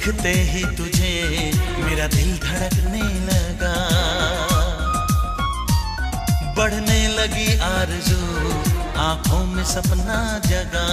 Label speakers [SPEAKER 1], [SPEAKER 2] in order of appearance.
[SPEAKER 1] देखते ही तुझे मेरा दिल धड़कने लगा। बढ़ने लगी आरज़ू आँखों में सपना जगा।